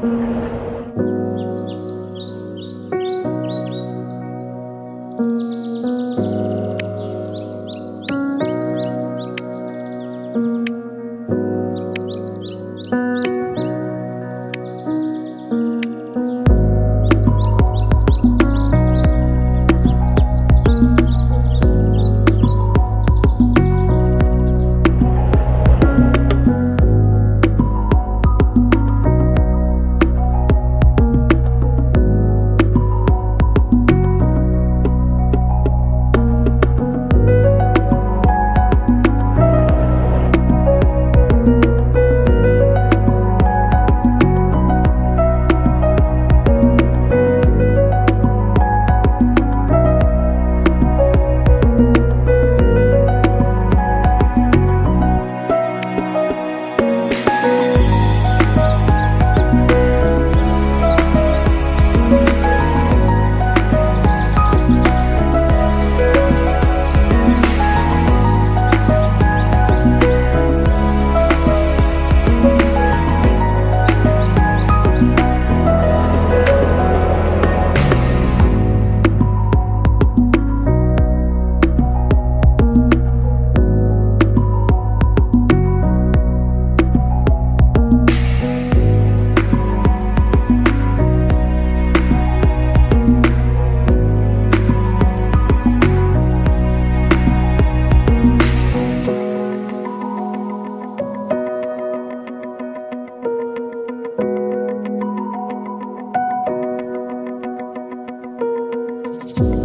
Música Bye.